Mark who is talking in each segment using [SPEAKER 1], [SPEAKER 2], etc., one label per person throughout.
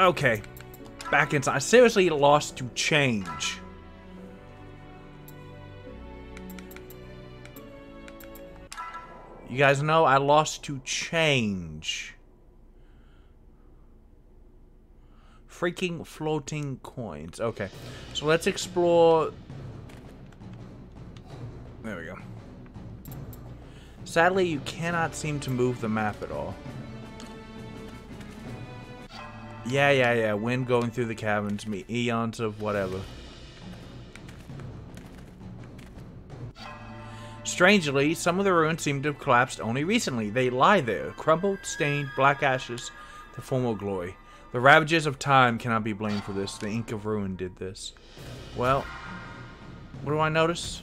[SPEAKER 1] Okay. Back inside. I seriously lost to change. You guys know I lost to change. Freaking floating coins. Okay. So let's explore... There we go. Sadly, you cannot seem to move the map at all. Yeah, yeah, yeah. Wind going through the caverns. Me eons of whatever. Strangely, some of the ruins seem to have collapsed only recently. They lie there, crumbled, stained, black ashes, to former glory. The ravages of time cannot be blamed for this. The ink of ruin did this. Well, what do I notice?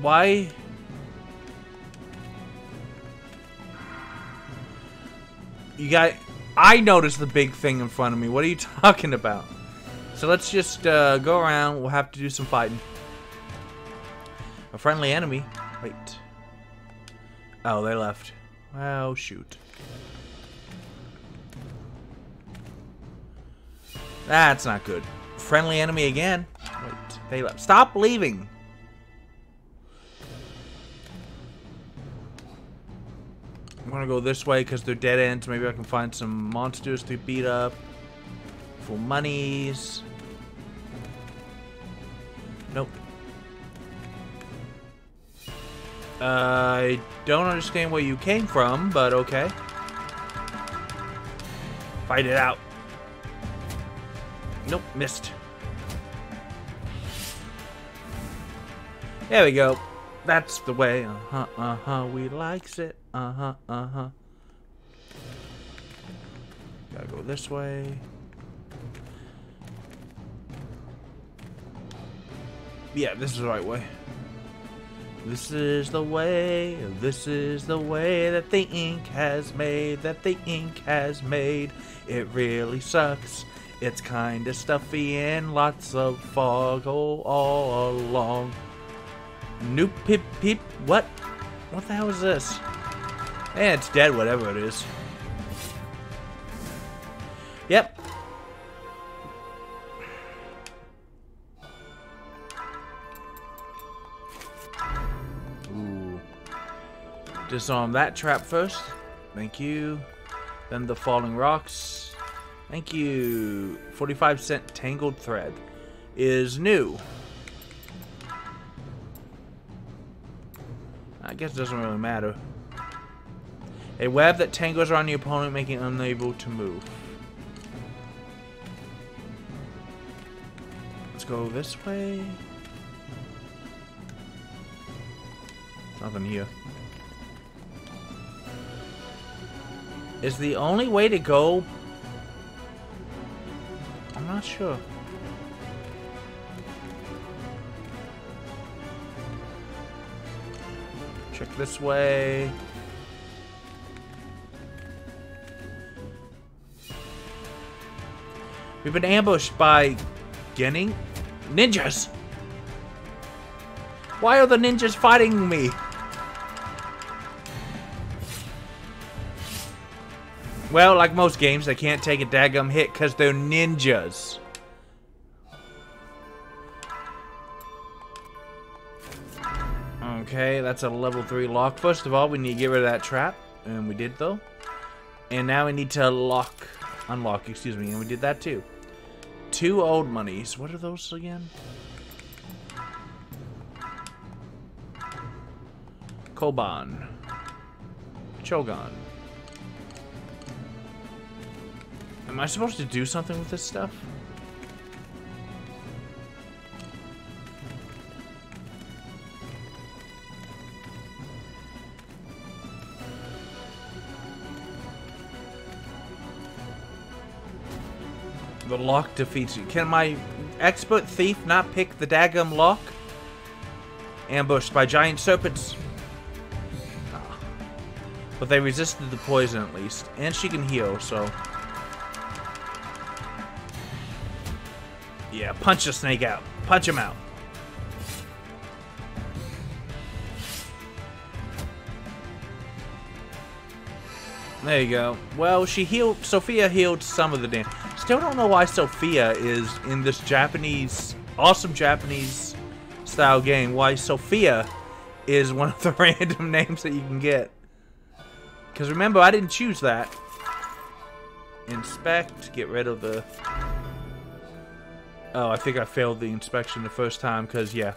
[SPEAKER 1] Why? You got... I noticed the big thing in front of me. What are you talking about? So let's just uh, go around. We'll have to do some fighting. A friendly enemy. Wait. Oh, they left. Oh, shoot. That's not good. Friendly enemy again. Wait, they left. Stop leaving. Gonna go this way because they're dead ends. Maybe I can find some monsters to beat up. For monies. Nope. I don't understand where you came from, but okay. Fight it out. Nope, missed. There we go. That's the way. Uh-huh, uh-huh, we likes it. Uh-huh, uh-huh. Gotta go this way. Yeah, this is the right way. This is the way, this is the way that the ink has made, that the ink has made. It really sucks. It's kinda stuffy and lots of fog all, all along. Noop pip peep. What? What the hell is this? Eh, it's dead, whatever it is. Yep. Ooh. Disarm that trap first. Thank you. Then the falling rocks. Thank you. 45 cent tangled thread is new. I guess it doesn't really matter. A web that tangles around the opponent, making unable to move. Let's go this way. Nothing here. Is the only way to go... I'm not sure. Check this way. We've been ambushed by Genning ninjas. Why are the ninjas fighting me? Well, like most games, they can't take a daggum hit because they're ninjas. Okay, that's a level 3 lock. First of all, we need to get rid of that trap. And we did, though. And now we need to lock, unlock, excuse me. And we did that, too. Two old monies. What are those again? Koban. Chogin. Am I supposed to do something with this stuff? the lock defeats you. Can my expert thief not pick the daggum lock? Ambushed by giant serpents. Nah. But they resisted the poison at least. And she can heal, so... Yeah, punch the snake out. Punch him out. There you go. Well, she healed... Sophia healed some of the damage. Still don't know why Sophia is in this Japanese, awesome Japanese style game. Why Sophia is one of the random names that you can get. Because remember, I didn't choose that. Inspect, get rid of the... Oh, I think I failed the inspection the first time because, yeah.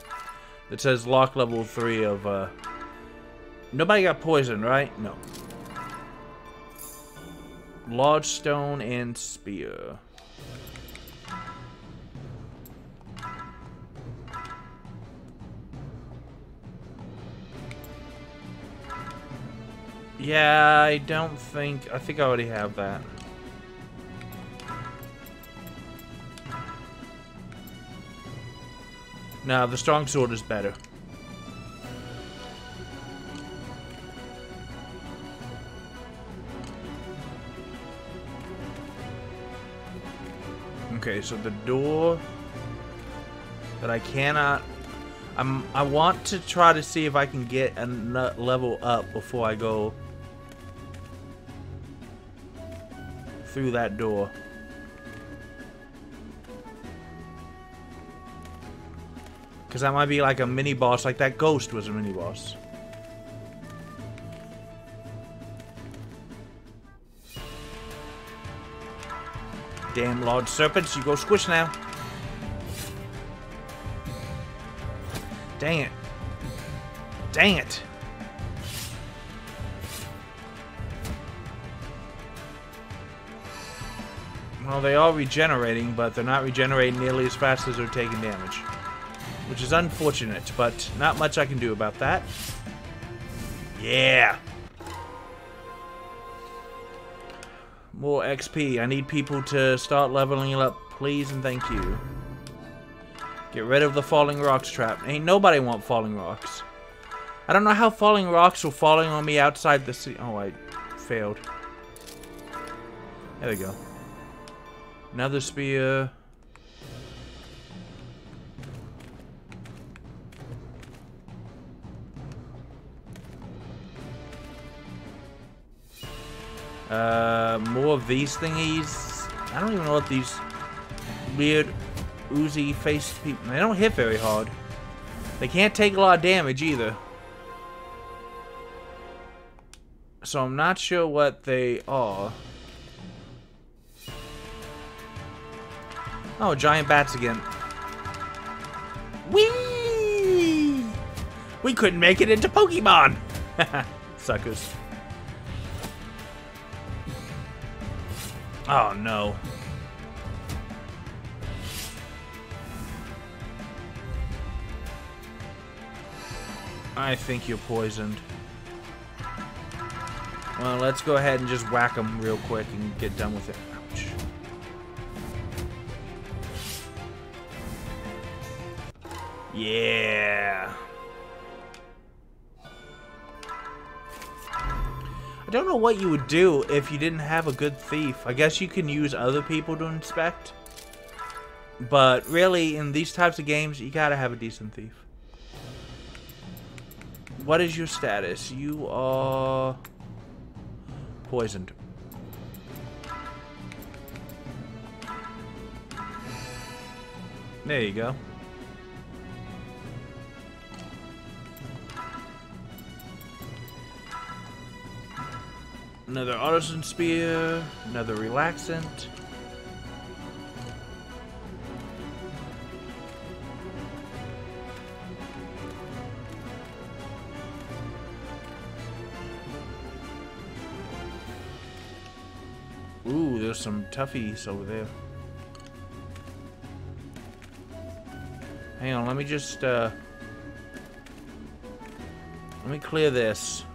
[SPEAKER 1] It says lock level 3 of, uh... Nobody got poisoned, right? No. Large stone and spear. Yeah, I don't think... I think I already have that. No, the strong sword is better. Okay, so the door that I cannot I'm I want to try to see if I can get a level up before I go through that door. Because that might be like a mini boss, like that ghost was a mini Damn large Serpents, you go squish now. Dang it. Dang it. Well, they are regenerating, but they're not regenerating nearly as fast as they're taking damage. Which is unfortunate, but not much I can do about that. Yeah! XP. I need people to start leveling up, please and thank you. Get rid of the falling rocks trap. Ain't nobody want falling rocks. I don't know how falling rocks were falling on me outside the city. Oh, I failed. There we go. Another spear. Uh, more of these thingies. I don't even know what these weird oozy faced people. They don't hit very hard. They can't take a lot of damage either. So I'm not sure what they are. Oh, giant bats again. Whee! We couldn't make it into Pokemon! Suckers. Oh no. I think you're poisoned. Well, let's go ahead and just whack him real quick and get done with it. Ouch. Yeah. I don't know what you would do if you didn't have a good thief. I guess you can use other people to inspect. But really, in these types of games, you gotta have a decent thief. What is your status? You are poisoned. There you go. Another artisan spear, another relaxant. Ooh, there's some toughies over there. Hang on, let me just, uh... Let me clear this.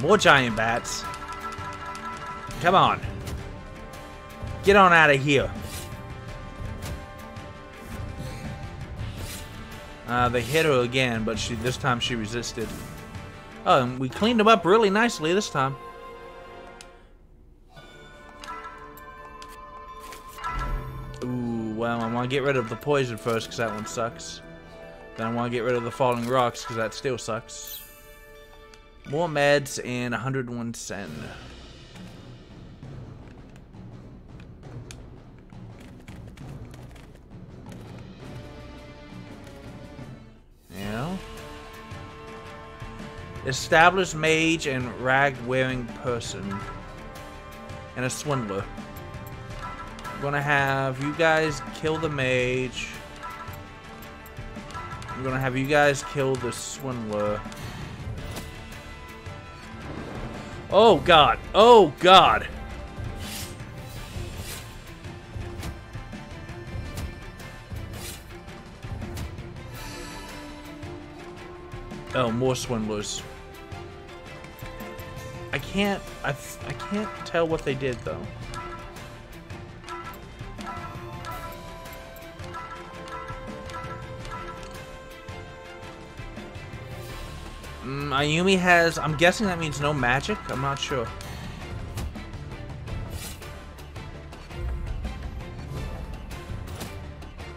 [SPEAKER 1] More giant bats. Come on. Get on out of here. Uh, they hit her again, but she this time she resisted. Oh, and we cleaned them up really nicely this time. Ooh, well, I want to get rid of the poison first because that one sucks. Then I want to get rid of the falling rocks because that still sucks. More meds and 101 sen. Yeah. Established mage and rag wearing person. And a swindler. I'm gonna have you guys kill the mage. I'm gonna have you guys kill the swindler. Oh god. Oh god. Oh, more swindlers. I can't I, I can't tell what they did though. Ayumi has... I'm guessing that means no magic? I'm not sure.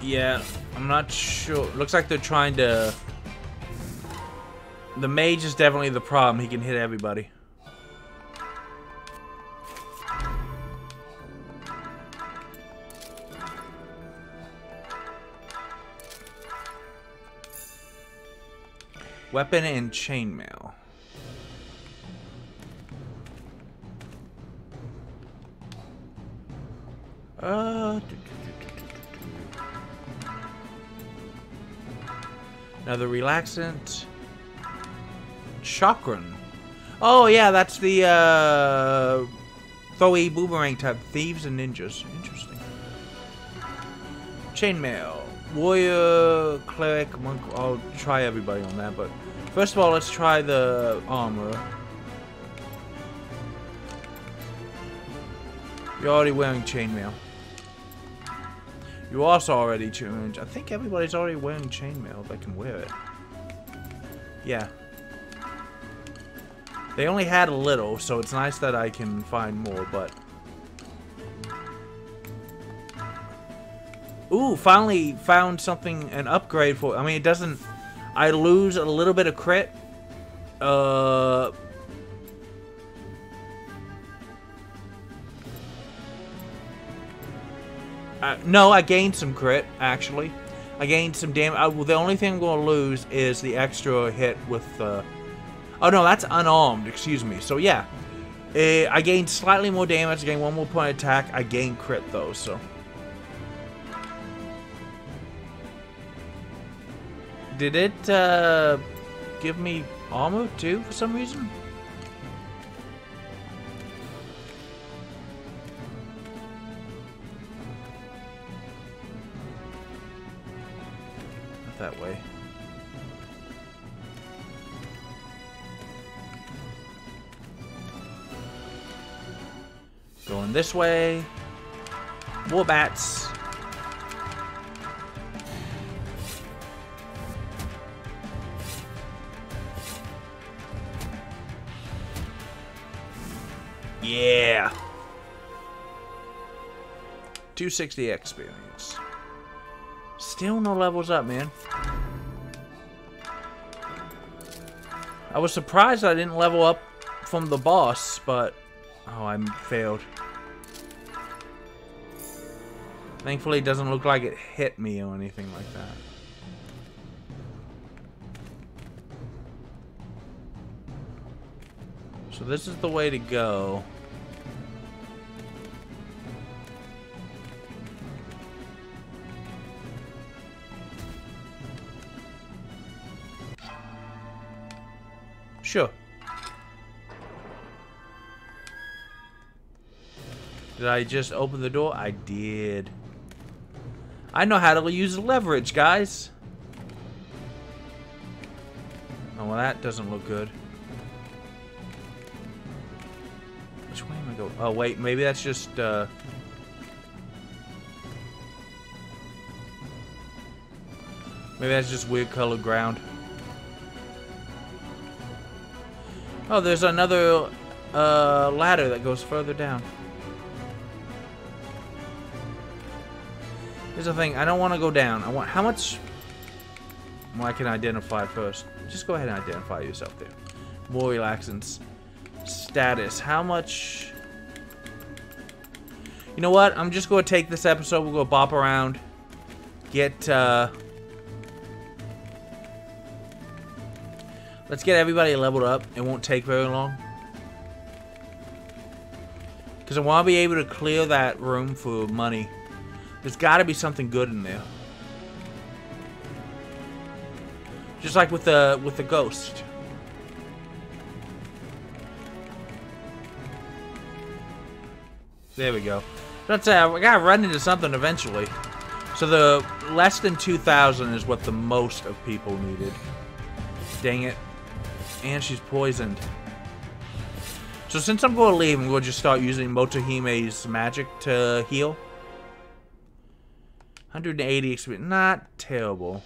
[SPEAKER 1] Yeah, I'm not sure. Looks like they're trying to... The mage is definitely the problem. He can hit everybody. Weapon and chainmail. Uh, Another relaxant. Chakram. Oh yeah, that's the uh, Thoey boomerang type. Thieves and ninjas. Interesting. Chainmail. Warrior, cleric, monk. I'll try everybody on that, but First of all, let's try the armor. You're already wearing chainmail. You're also already chainmail. I think everybody's already wearing chainmail they can wear it. Yeah. They only had a little, so it's nice that I can find more, but... Ooh, finally found something, an upgrade for... I mean, it doesn't I lose a little bit of crit. Uh, no, I gained some crit, actually. I gained some damage. Well, the only thing I'm going to lose is the extra hit with... Uh, oh, no, that's unarmed. Excuse me. So, yeah. Uh, I gained slightly more damage. I gained one more point of attack. I gained crit, though, so... Did it uh, give me armor too for some reason? Not that way. Going this way. More bats. Yeah. 260 experience. Still no levels up, man. I was surprised I didn't level up from the boss, but... Oh, I failed. Thankfully, it doesn't look like it hit me or anything like that. So this is the way to go. Sure. Did I just open the door? I did. I know how to use leverage, guys. Oh, well, that doesn't look good. Which way am I going? Oh, wait, maybe that's just, uh... Maybe that's just weird colored ground. Oh, there's another uh, ladder that goes further down. Here's the thing. I don't want to go down. I want... How much... Well, I can identify first. Just go ahead and identify yourself there. More relaxants. Status. How much... You know what? I'm just going to take this episode. We'll go bop around. Get, uh... Let's get everybody leveled up. It won't take very long. Because I want to be able to clear that room for money. There's got to be something good in there. Just like with the with the ghost. There we go. That's uh, we gotta run into something eventually. So the less than 2,000 is what the most of people needed. Dang it. And she's poisoned. So since I'm going to leave, I'm going to just start using Motohime's magic to heal. 180 experience. Not terrible.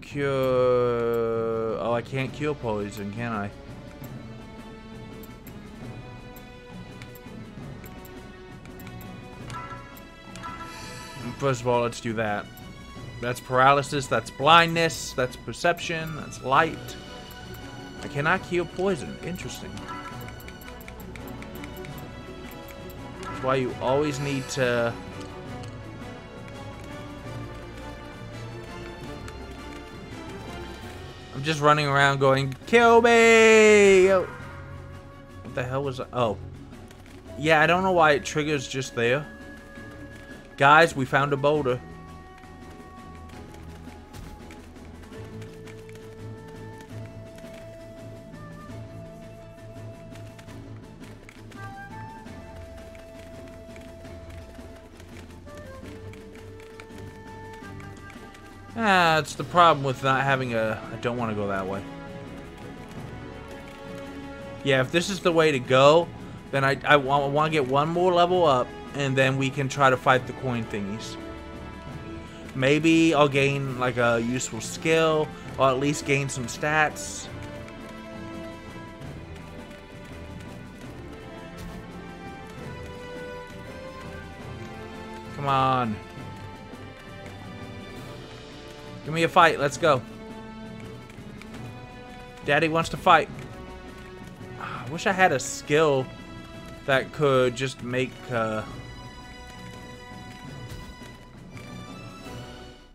[SPEAKER 1] Cure... Oh, I can't cure poison, can I? First of all, let's do that. That's paralysis, that's blindness, that's perception, that's light. I cannot heal poison. Interesting. That's why you always need to... I'm just running around going, Kill me! What the hell was that? Oh. Yeah, I don't know why it triggers just there. Guys, we found a boulder. It's the problem with not having a... I don't want to go that way. Yeah, if this is the way to go, then I, I, want, I want to get one more level up, and then we can try to fight the coin thingies. Maybe I'll gain, like, a useful skill, or at least gain some stats. Come on. Give me a fight. Let's go. Daddy wants to fight. I wish I had a skill that could just make... Uh...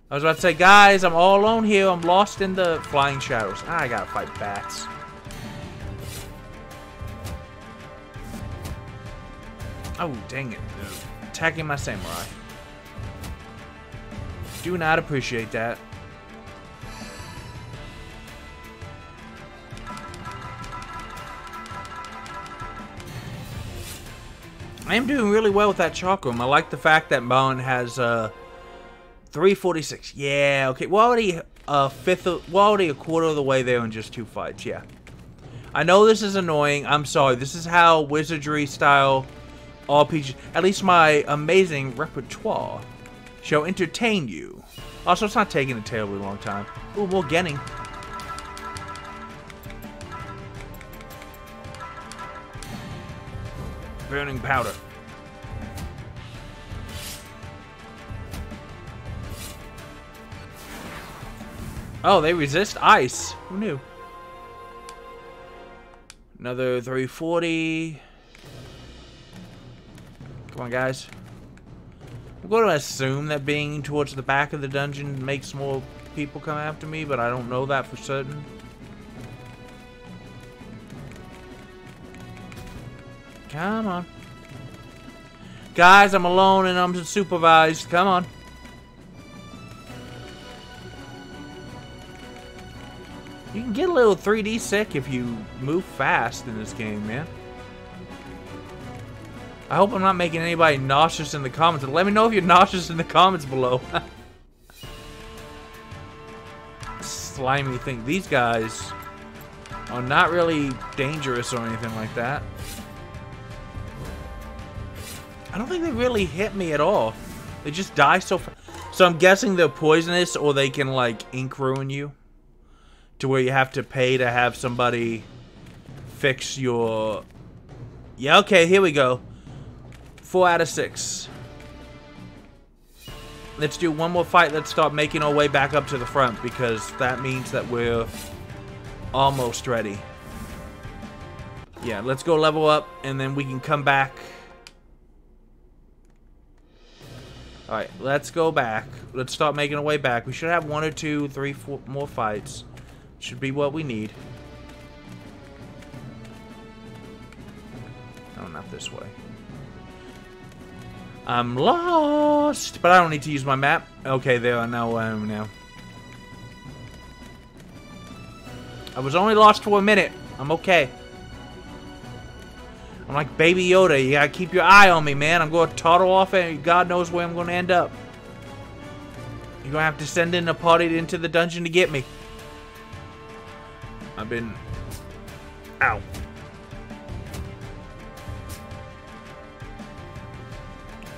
[SPEAKER 1] I was about to say, guys, I'm all alone here. I'm lost in the flying shadows. Ah, I gotta fight bats. Oh, dang it. Attacking my samurai. Do not appreciate that. I am doing really well with that chakram. I like the fact that Bowen has uh, 346. Yeah, okay. We're already a fifth, of, we're already a quarter of the way there in just two fights. Yeah. I know this is annoying. I'm sorry. This is how wizardry style RPG, at least my amazing repertoire, shall entertain you. Also, it's not taking a terribly long time. Ooh, more Genning. Burning powder. Oh, they resist ice. Who knew? Another 340. Come on, guys. I'm going to assume that being towards the back of the dungeon makes more people come after me, but I don't know that for certain. Come on. Guys, I'm alone and I'm supervised. Come on. You can get a little 3D sick if you move fast in this game, man. I hope I'm not making anybody nauseous in the comments. Let me know if you're nauseous in the comments below. Slimy thing. These guys are not really dangerous or anything like that. I don't think they really hit me at all. They just die so fast. So I'm guessing they're poisonous or they can, like, ink ruin you. To where you have to pay to have somebody fix your... Yeah, okay, here we go. Four out of six. let's do one more fight. Let's start making our way back up to the front because that means that we're almost ready. Yeah, let's go level up and then we can come back. Alright, let's go back. Let's start making our way back. We should have one or two, three, four more fights. Should be what we need. Oh, not this way. I'm lost, but I don't need to use my map. Okay, there I know I am now. I was only lost for a minute. I'm okay. I'm like Baby Yoda. You gotta keep your eye on me, man. I'm going to toddle off and God knows where I'm going to end up. You're going to have to send in a party into the dungeon to get me. I've been... Ow.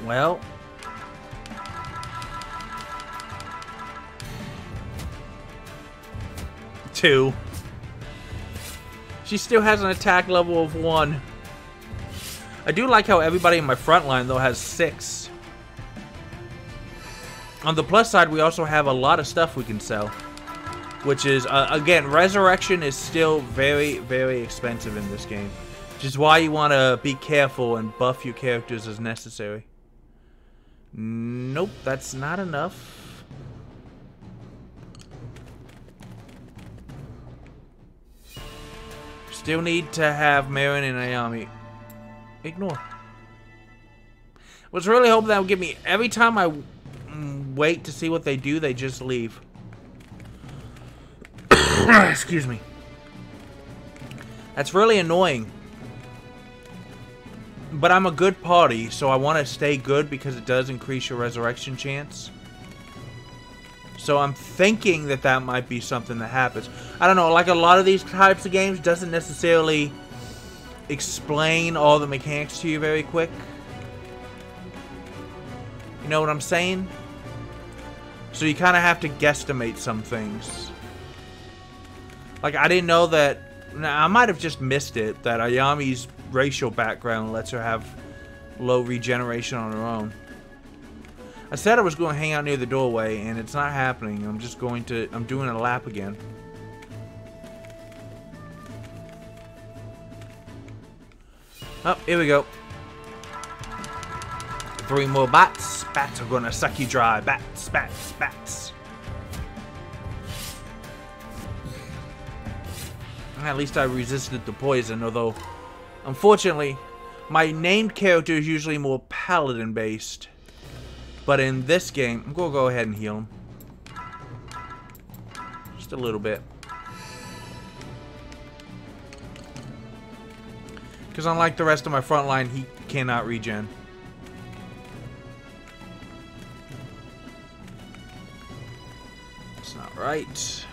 [SPEAKER 1] Well... Two. She still has an attack level of one. I do like how everybody in my front line, though, has six. On the plus side, we also have a lot of stuff we can sell. Which is, uh, again, Resurrection is still very, very expensive in this game. Which is why you want to be careful and buff your characters as necessary. Nope, that's not enough. Still need to have Marin and Ayami. Ignore. Was really hoping that would give me... Every time I wait to see what they do, they just leave. Excuse me. That's really annoying. But I'm a good party, so I want to stay good because it does increase your resurrection chance. So I'm thinking that that might be something that happens. I don't know, like a lot of these types of games doesn't necessarily explain all the mechanics to you very quick. You know what I'm saying? So you kind of have to guesstimate some things. Like, I didn't know that... Now, I might have just missed it, that Ayami's racial background lets her have low regeneration on her own. I said I was going to hang out near the doorway, and it's not happening. I'm just going to... I'm doing a lap again. Oh, here we go. Three more bats. Bats are gonna suck you dry. Bats, bats, bats. At least I resisted the poison, although, unfortunately, my named character is usually more paladin based. But in this game, I'm to go ahead and heal him. Just a little bit. Because unlike the rest of my front line, he cannot regen. It's not right.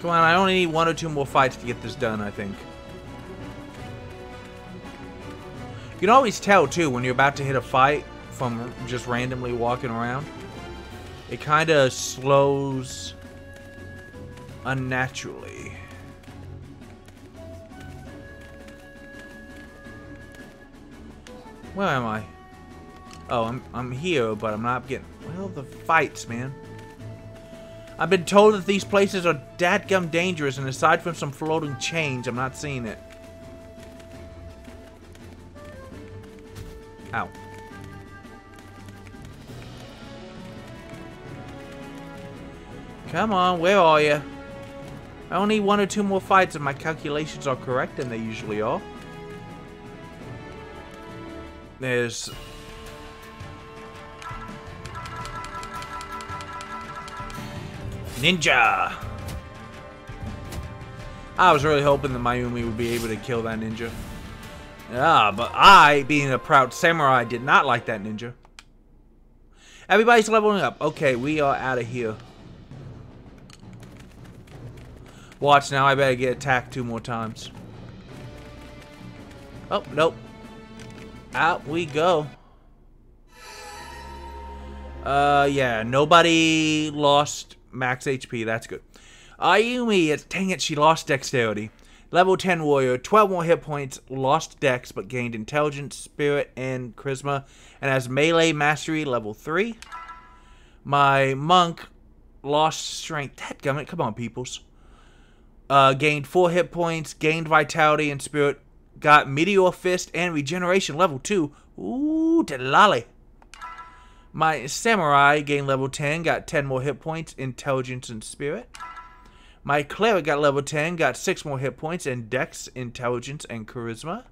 [SPEAKER 1] Come on, I only need one or two more fights to get this done, I think. You can always tell, too, when you're about to hit a fight from just randomly walking around. It kind of slows unnaturally. Where am I? Oh, I'm, I'm here, but I'm not getting... Well, the fights, man. I've been told that these places are dadgum dangerous, and aside from some floating chains, I'm not seeing it. Ow. Come on, where are you? Only one or two more fights if my calculations are correct, and they usually are. There's... Ninja! I was really hoping that Mayumi would be able to kill that ninja. Yeah, but I, being a proud samurai, did not like that ninja. Everybody's leveling up. Okay, we are out of here. Watch now, I better get attacked two more times. Oh, nope. Out we go. Uh, yeah, nobody lost max HP. That's good. Ayumi, dang it, she lost dexterity. Level 10 warrior, 12 more hit points, lost dex, but gained intelligence, spirit, and charisma, and has melee mastery level 3. My monk lost strength. Dadgummit, come on, peoples. Uh, gained 4 hit points, gained vitality and spirit, got meteor fist and regeneration level 2. Ooh, delali. My samurai gained level 10, got 10 more hit points, intelligence, and spirit. My cleric got level 10, got 6 more hit points and dex, intelligence, and charisma.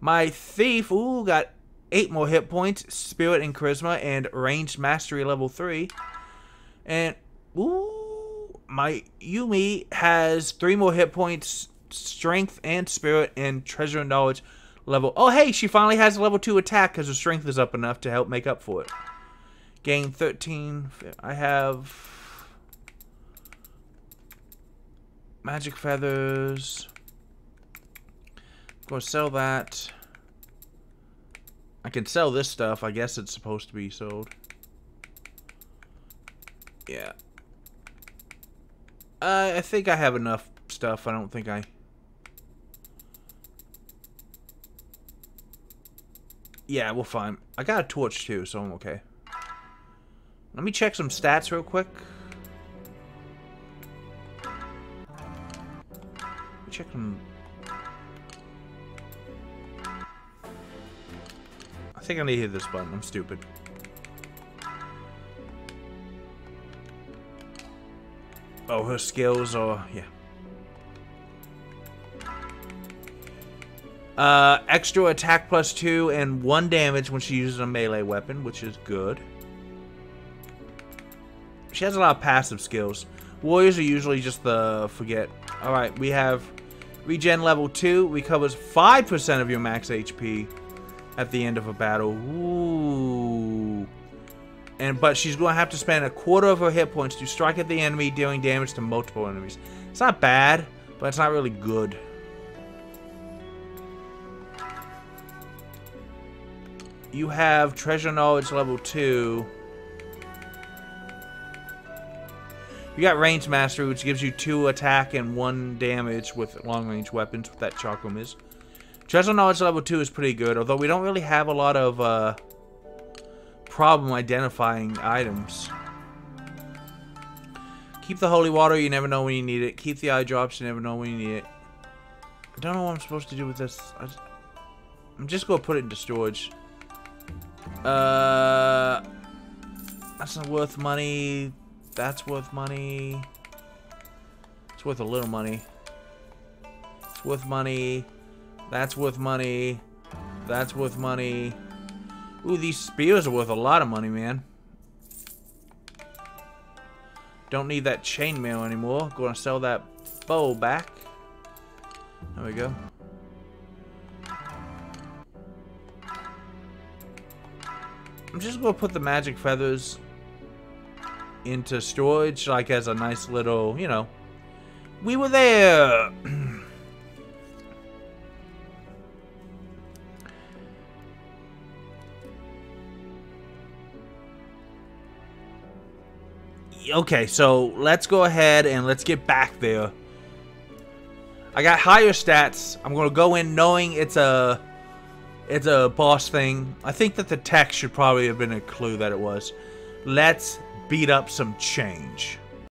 [SPEAKER 1] My thief, ooh, got 8 more hit points, spirit and charisma, and ranged mastery level 3. And, ooh, my Yuumi has 3 more hit points, strength and spirit, and treasure knowledge level. Oh, hey, she finally has a level 2 attack because her strength is up enough to help make up for it. Gain 13. I have Magic feathers. Go sell that. I can sell this stuff. I guess it's supposed to be sold. Yeah. Uh, I think I have enough stuff. I don't think I... Yeah, we're fine. I got a torch too, so I'm okay. Let me check some stats real quick. Check them. I think I need to hit this button. I'm stupid. Oh, her skills are... yeah. Uh, extra attack plus two and one damage when she uses a melee weapon, which is good. She has a lot of passive skills. Warriors are usually just the forget. Alright, we have Regen level 2 recovers 5% of your max HP at the end of a battle. Ooh. And but she's going to have to spend a quarter of her hit points to strike at the enemy, dealing damage to multiple enemies. It's not bad, but it's not really good. You have treasure knowledge level 2. You got range mastery, which gives you two attack and one damage with long range weapons. What that chakram is. Treasure knowledge level two is pretty good, although we don't really have a lot of uh, problem identifying items. Keep the holy water, you never know when you need it. Keep the eye drops, you never know when you need it. I don't know what I'm supposed to do with this. I just, I'm just gonna put it into storage. Uh, that's not worth money. That's worth money. It's worth a little money. It's worth money. That's worth money. That's worth money. Ooh, these spears are worth a lot of money, man. Don't need that chainmail anymore. Gonna sell that bow back. There we go. I'm just gonna put the magic feathers into storage, like as a nice little, you know, we were there. okay, so let's go ahead and let's get back there. I got higher stats. I'm gonna go in knowing it's a it's a boss thing. I think that the text should probably have been a clue that it was. Let's beat up some change.